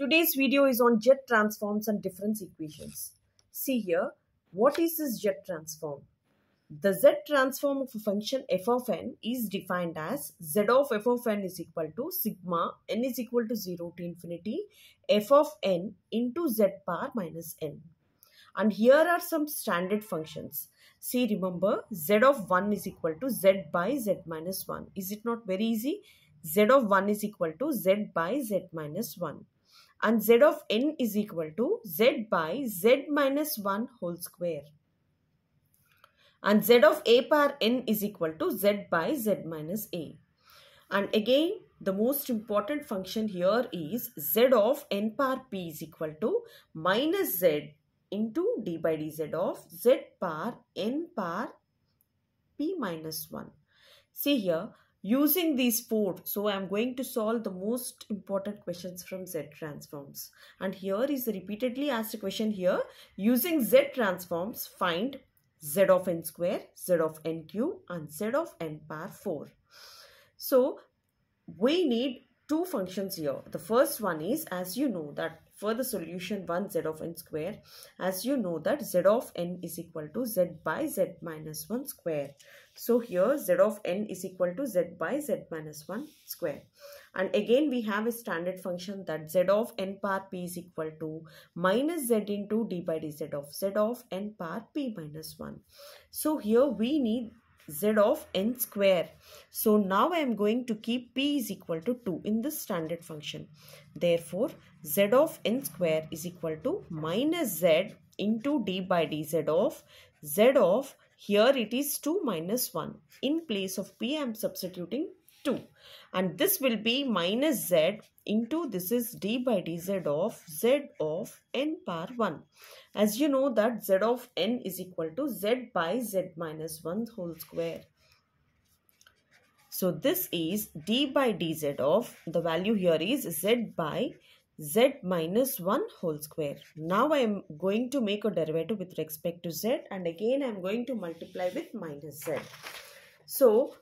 Today's video is on z transforms and difference equations. See here, what is this z transform? The z transform of a function f of n is defined as z of f of n is equal to sigma n is equal to 0 to infinity f of n into z power minus n. And here are some standard functions. See remember z of 1 is equal to z by z minus 1. Is it not very easy? z of 1 is equal to z by z minus 1 and z of n is equal to z by z minus 1 whole square. And z of a power n is equal to z by z minus a. And again the most important function here is z of n power p is equal to minus z into d by dz of z power n power p minus 1 see here using these four so i'm going to solve the most important questions from z transforms. And here is the repeatedly asked question here. Using z transforms find z of n square z of n cube and z of n power 4 so we need two functions here. The first one is as you know that for the solution 1 z of n square as you know that z of n is equal to z by z minus 1 square so here z of n is equal to z by z minus 1 square. And again we have a standard function that z of n power p is equal to minus z into d by dz of z of n power p minus 1. So here we need z of n square. So now I am going to keep p is equal to 2 in this standard function. Therefore z of n square is equal to minus z into d by dz of z of here it is 2 minus 1. In place of p I am substituting 2 and this will be minus z into this is d by dz of z of n power 1 as you know that z of n is equal to z by z minus 1 whole square so this is d by dz of the value here is z by z minus 1 whole square. Now I am going to make a derivative with respect to z and again I am going to multiply with minus z. So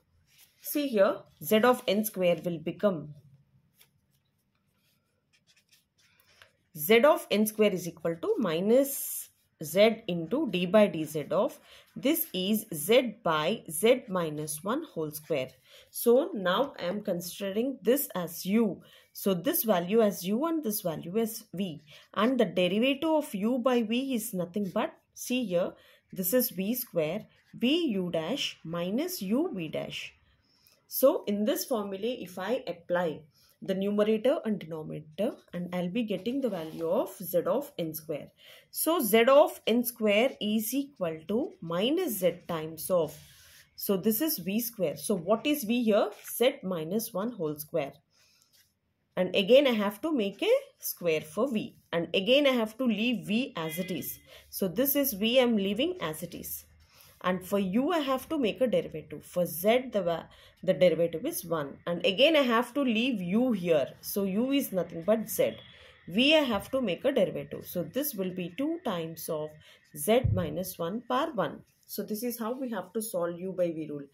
see here z of n square will become z of n square is equal to minus z into d by dz of this is z by z minus 1 whole square. So now I am considering this as u so this value as u and this value as v and the derivative of u by v is nothing but see here this is v square v u dash minus u v dash. So in this formula if I apply the numerator and denominator and I'll be getting the value of z of n square. So z of n square is equal to minus z times of. So this is v square. So what is v here? z minus 1 whole square and again I have to make a square for V and again I have to leave V as it is. So this is V I am leaving as it is and for U I have to make a derivative. For Z the, the derivative is 1 and again I have to leave U here. So U is nothing but Z. V I have to make a derivative. So this will be 2 times of Z minus 1 power 1. So this is how we have to solve U by V rule.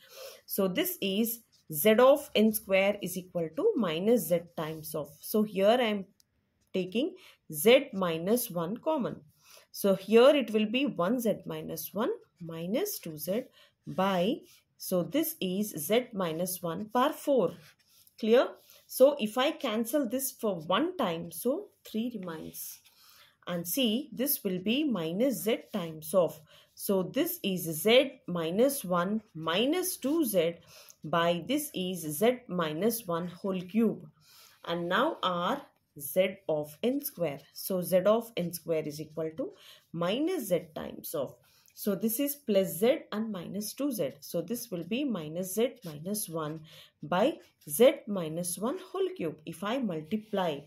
So this is z of n square is equal to minus z times of. So here I am taking z minus 1 common. So here it will be 1z minus 1 minus 2z by, so this is z minus 1 par 4. Clear? So if I cancel this for one time, so 3 remains. And see, this will be minus z times of. So this is z minus 1 minus 2z by this is z minus 1 whole cube and now r z of n square. So z of n square is equal to minus z times of. So this is plus z and minus 2z. So this will be minus z minus 1 by z minus 1 whole cube. If I multiply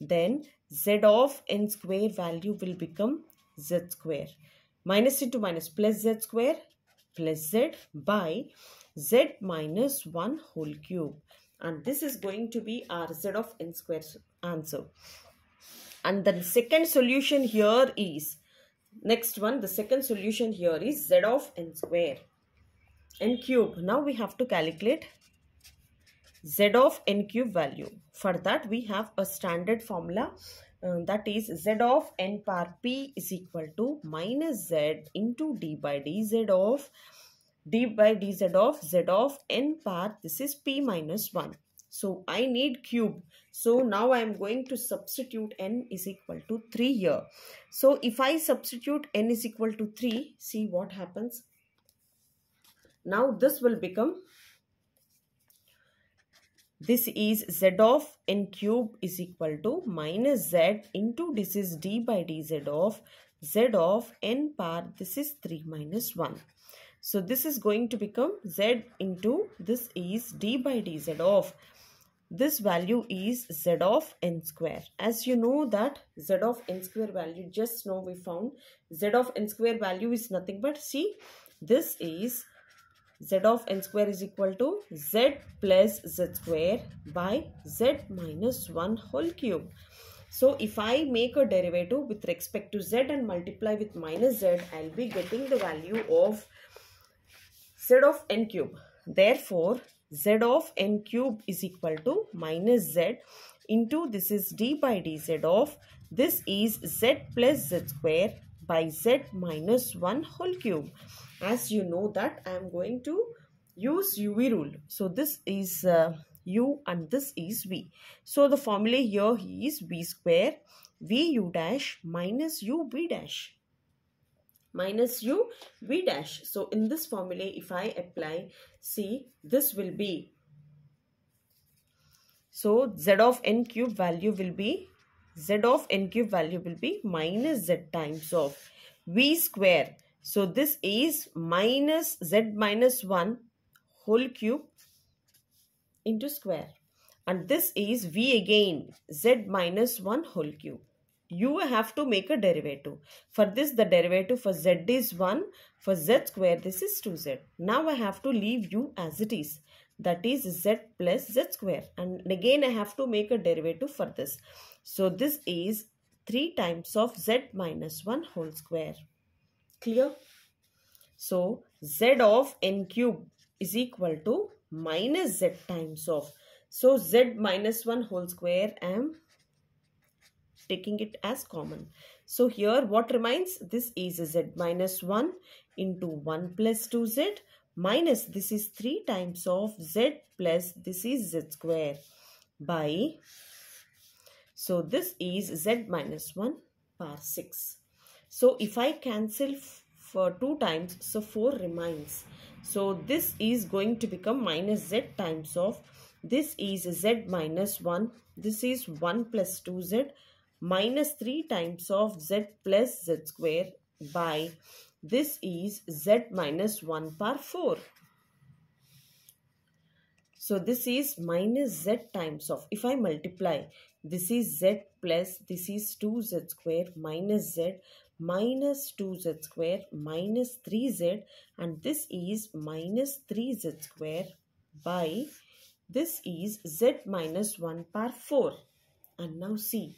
then z of n square value will become z square. Minus into minus plus z square plus z by z minus 1 whole cube and this is going to be our z of n square answer. And the second solution here is, next one, the second solution here is z of n square, n cube. Now we have to calculate z of n cube value. For that we have a standard formula uh, that is z of n power p is equal to minus z into d by dz of d by dz of z of n power this is p minus 1 so i need cube. So now i am going to substitute n is equal to 3 here. So if i substitute n is equal to 3 see what happens. Now this will become this is z of n cube is equal to minus z into this is d by dz of z of n power this is 3 minus 1 so this is going to become z into this is d by dz of this value is z of n square. As you know that z of n square value just now we found z of n square value is nothing but see this is z of n square is equal to z plus z square by z minus 1 whole cube. So if I make a derivative with respect to z and multiply with minus z, I'll be getting the value of z of n cube. Therefore, z of n cube is equal to minus z into this is d by dz of this is z plus z square by z minus 1 whole cube. As you know that I am going to use UV rule. So this is uh, u and this is v. So the formula here is v square v u dash minus u v dash minus u v dash. So in this formula if I apply see this will be so z of n cube value will be z of n cube value will be minus z times of v square. So this is minus z minus 1 whole cube into square and this is v again z minus 1 whole cube you have to make a derivative. For this, the derivative for z is 1. For z square, this is 2z. Now I have to leave u as it is. That is z plus z square. And again, I have to make a derivative for this. So this is 3 times of z minus 1 whole square. Clear? So z of n cube is equal to minus z times of. So z minus 1 whole square I am taking it as common. So here what remains? This is z minus 1 into 1 plus 2z minus this is 3 times of z plus this is z square by so this is z minus 1 power 6. So if I cancel for 2 times so 4 remains. So this is going to become minus z times of this is z minus 1 this is 1 plus 2z minus 3 times of z plus z square by this is z minus 1 power 4. So this is minus z times of if I multiply this is z plus this is 2z square minus z minus 2z square minus 3z and this is minus 3z square by this is z minus 1 power 4 and now see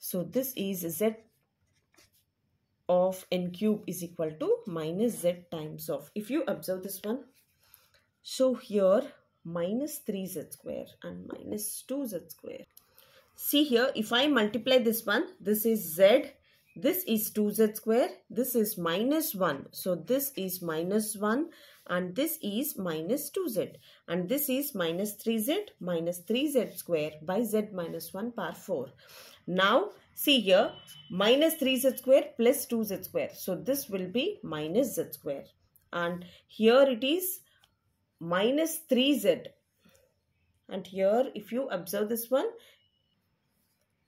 so this is z of n cube is equal to minus z times of. If you observe this one, so here minus 3z square and minus 2z square. See here, if I multiply this one, this is z, this is 2z square, this is minus 1. So this is minus 1 and this is minus 2z and this is minus 3z minus 3z square by z minus 1 power 4. Now see here minus 3z square plus 2z square. So this will be minus z square and here it is minus 3z and here if you observe this one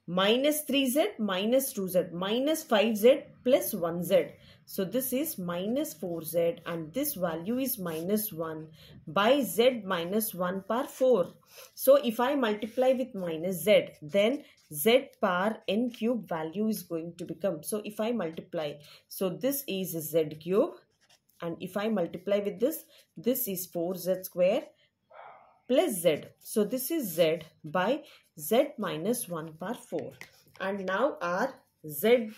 minus 3z minus 2z minus 5z plus 1z. So this is minus 4z and this value is minus 1 by z minus 1 power 4. So if I multiply with minus z then z power n cube value is going to become. So if I multiply, so this is z cube and if I multiply with this, this is 4z square plus z. So this is z by z minus 1 power 4. And now our z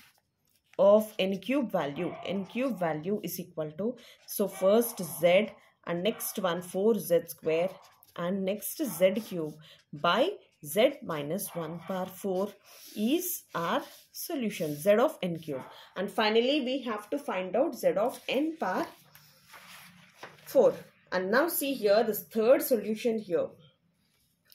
of n cube value, n cube value is equal to, so first z and next one 4z square and next z cube by z minus 1 power 4 is our solution z of n cube. And finally we have to find out z of n power 4. And now see here this third solution here.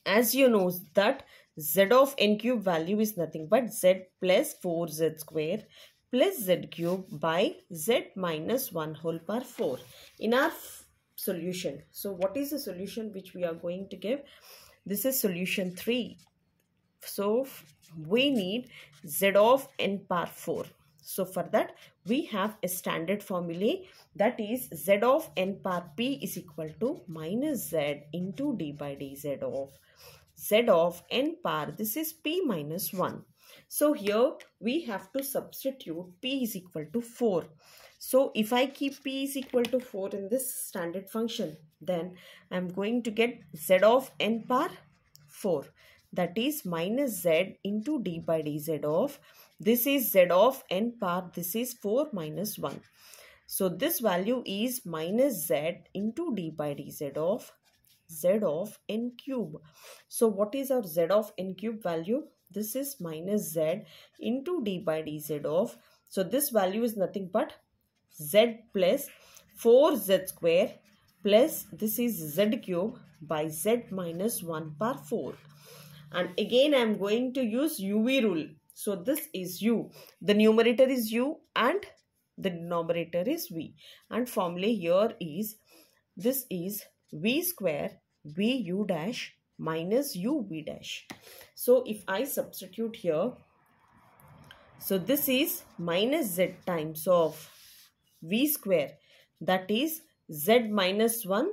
As you know that z of n cube value is nothing but z plus 4z square plus z cube by z minus 1 whole power 4 in our solution. So what is the solution which we are going to give? This is solution 3. So we need z of n power 4. So for that we have a standard formula that is z of n power p is equal to minus z into d by dz of z of n power this is p minus 1. So here we have to substitute p is equal to 4. So if I keep p is equal to 4 in this standard function then I'm going to get z of n power 4 that is minus z into d by dz of this is z of n power this is 4 minus 1. So this value is minus z into d by dz of z of n cube. So what is our z of n cube value? This is minus z into d by dz of. So this value is nothing but z plus 4z square plus this is z cube by z minus 1 power 4. And again I am going to use UV rule. So this is u. The numerator is u and the denominator is v. And formula here is this is v square vu dash minus uv dash. So if I substitute here, so this is minus z times of v square. That is z minus 1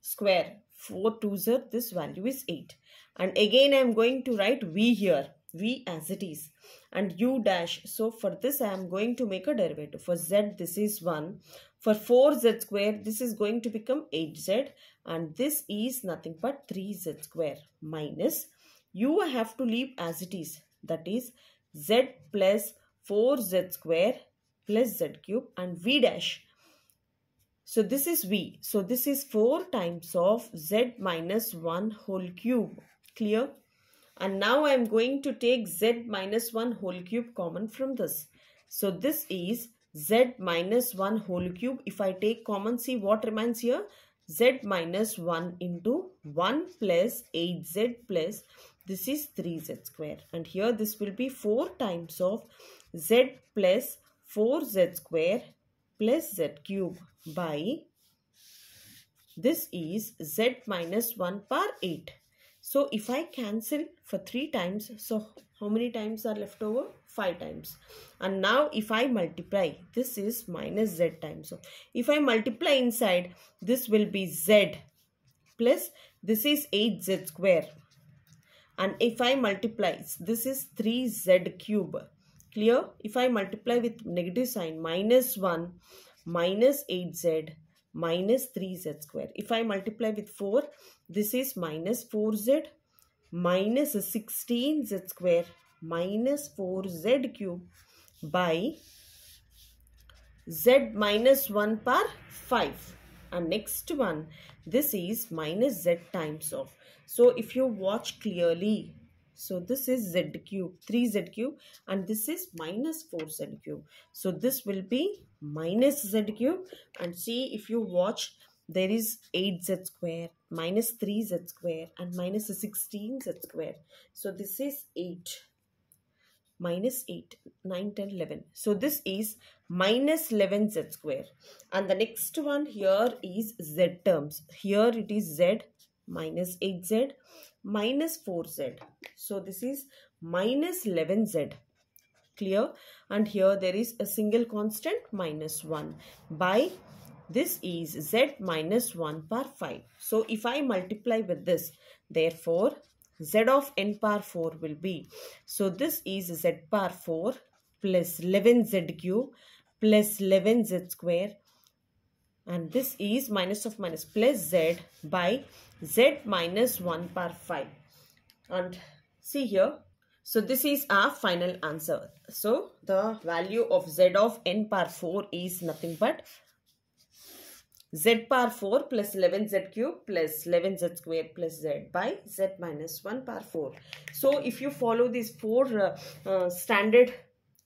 square. 4 2 z this value is 8 and again I am going to write v here. V as it is. And u dash. So for this I am going to make a derivative. For z this is 1 for 4z square this is going to become 8z and this is nothing but 3z square minus u have to leave as it is. That is z plus 4z square plus z cube and v dash. So this is v. So this is 4 times of z minus 1 whole cube. Clear? And now I am going to take z minus 1 whole cube common from this. So this is z minus 1 whole cube. If I take common, see what remains here? z minus 1 into 1 plus 8z plus this is 3z square. And here this will be 4 times of z plus 4z square plus z cube by this is z minus 1 power 8. So if I cancel for 3 times, so how many times are left over? 5 times. And now if I multiply, this is minus z times. So if I multiply inside, this will be z plus this is 8z square. And if I multiply, this is 3z cube Clear? If I multiply with negative sign, minus 1, minus 8z, minus 3z square. If I multiply with 4, this is minus 4z, minus 16z square, minus 4z cube by z minus 1 power 5 and next one this is minus z times of so if you watch clearly so this is z cube, 3z cube and this is minus 4z cube. So this will be minus z cube and see if you watch there is 8z square, minus 3z square and minus 16z square. So this is 8 minus 8, 9, 10, 11. So this is minus 11z square. And the next one here is z terms. Here it is z minus 8z minus 4z. So this is minus 11z. Clear? And here there is a single constant minus 1 by this is z minus 1 power 5. So if I multiply with this, therefore z of n power 4 will be. So this is z power 4 plus 11z cube plus 11z square and this is minus of minus plus z by z minus 1 power 5 and see here so this is our final answer so the value of z of n power 4 is nothing but z power 4 plus 11z cube plus 11z square plus z by z minus 1 power 4. So if you follow these four uh, uh, standard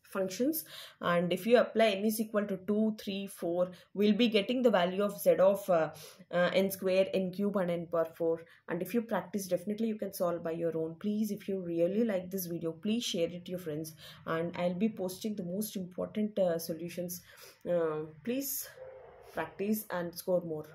functions. And if you apply n is equal to 2 3 4 we'll be getting the value of z of uh, uh, n square n cube and n power 4 and if you practice definitely you can solve by your own. Please if you really like this video please share it to your friends. And i'll be posting the most important uh, solutions. Uh, please practice and score more